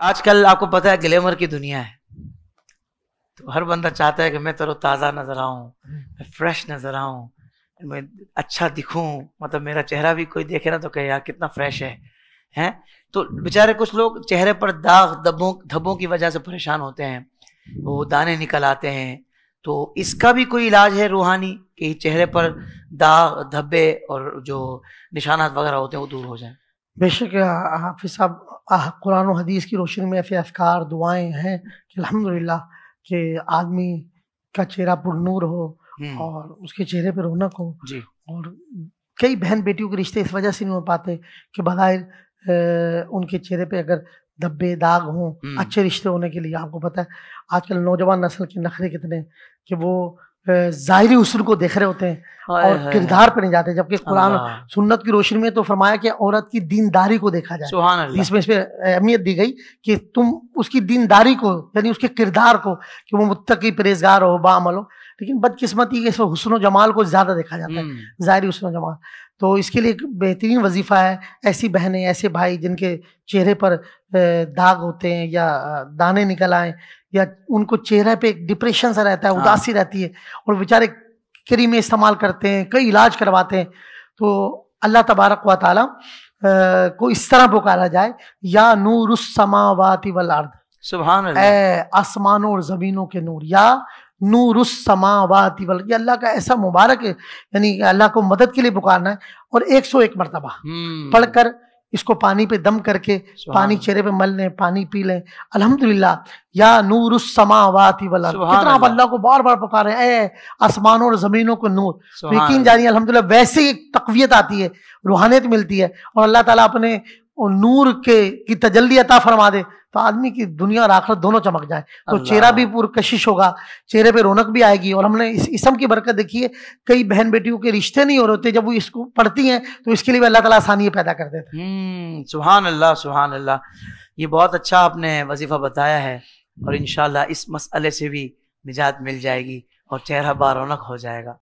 आजकल आपको पता है ग्लैमर की दुनिया है। तो हर बंदा चाहता है कि मैं तरो ताज़ा नज़र आऊँ, मैं फ्रेश नज़र आऊँ, मैं अच्छा दिखूं। मतलब मेरा चेहरा भी कोई देखे ना तो कहे, यार, कितना फ्रेश है। हैं? तो बेचारे कुछ लोग चेहरे पर दाग, दबों, धब्बों की वजह से परेशान होते हैं। वो दाने निकल आते हैं। तो इसका भी कोई इलाज है रूहानी कि चेहरे पर दाग, धब्बे और जो निशानात वगैरह होते हैं वो दूर हो जाए? बेशक हाफिज साहब कुरान और हदीस की रोशनी में ऐसे अफकार दुआएँ हैं कि अल्हम्दुलिल्लाह कि आदमी का चेहरा पुरनूर हो और उसके चेहरे पर रौनक हो जी। और कई बहन बेटियों के रिश्ते इस वजह से नहीं हो पाते कि बज़ाहिर उनके चेहरे पे अगर धब्बे दाग हों। अच्छे रिश्ते होने के लिए। आपको पता है आजकल नौजवान नस्ल के नखरे कितने कि वो ज़ाहिरी हुस्न को देख रहे होते हैं और किरदार पर नहीं जाते जबकि कुरान सुन्नत की रोशनी में तो फरमाया कि औरत की दीनदारी को देखा जाए। अल्लाह इसमें अहमियत दी गई कि तुम उसकी दीनदारी को यानी उसके किरदार को कि वो मुत्तकी परहेजगार हो बामल हो लेकिन बदकिस्मती के इसमें हुस्न जमाल को ज़्यादा देखा जाता है। हम्म, ज़ाहिरी हुस्न जमाल। तो इसके लिए एक बेहतरीन वजीफ़ा है ऐसी बहनें ऐसे भाई जिनके चेहरे पर दाग होते हैं या दाने निकल आए या उनको चेहरे पे एक डिप्रेशन सा रहता है हाँ। उदासी रहती है और बेचारे क्रीमें इस्तेमाल करते हैं कई इलाज करवाते हैं तो अल्लाह तबारक व ताला को इस तरह पुकारा जाए या नूरुस समावाति वल अर्द सुभान अल्लाह ए आसमानों और जमीनों के नूर या नूरुस समावाति वल ये अल्लाह का ऐसा मुबारक है यानी अल्लाह को मदद के लिए पुकारना है और एक सौ एक मरतबा। हम्म, पढ़कर इसको पानी पे दम करके पानी चेहरे पे मल लें पानी पी लें। अल्हम्दुलिल्लाह या नूर उस समावाती वाला कितना आप अल्लाह। को बार बार पुकारे ए आसमानों और जमीनों को नूर। तो यकीन जानिए अल्हम्दुलिल्लाह वैसे ही तकवियत तकवीत आती है रूहानियत मिलती है। और अल्लाह ताला अपने वो नूर के की तजल्ली अता फरमा दे तो आदमी की दुनिया और आखिरत दोनों चमक जाए। तो चेहरा भी पुरकशिश होगा चेहरे पे रौनक भी आएगी। और हमने इस इसम की बरकत देखी है कई बहन बेटियों के रिश्ते नहीं हो रहे होते जब वो इसको पढ़ती हैं तो इसके लिए भी अल्लाह ताला आसानी पैदा कर देते हैं। हम्म अल्लाह सुभान अल्लाह ये बहुत अच्छा आपने वजीफा बताया है और इंशाल्लाह इस मसले से भी निजात मिल जाएगी और चेहरा बारौनक हो जाएगा।